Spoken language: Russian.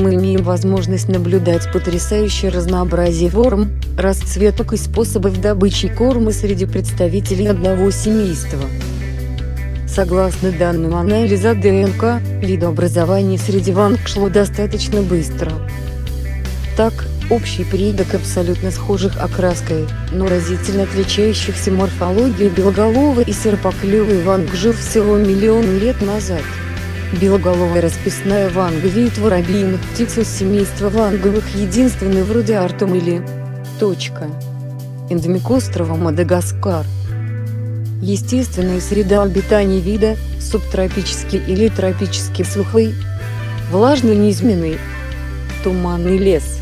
мы имеем возможность наблюдать потрясающее разнообразие форм, расцветок и способов добычи корма среди представителей одного семейства. Согласно данным анализа ДНК, видообразование среди ванг шло достаточно быстро. Так, общий предок абсолютно схожих окраской, но разительно отличающихся морфологией белоголовый и серпоклювый ванг жил всего миллион лет назад. Белоголовая расписная ванга вид воробьиных птиц из семейства ванговых единственный в роде Артум или точка. Эндемик острова Мадагаскар. Естественная среда обитания вида – субтропический или тропический сухой, влажный низменный, туманный лес.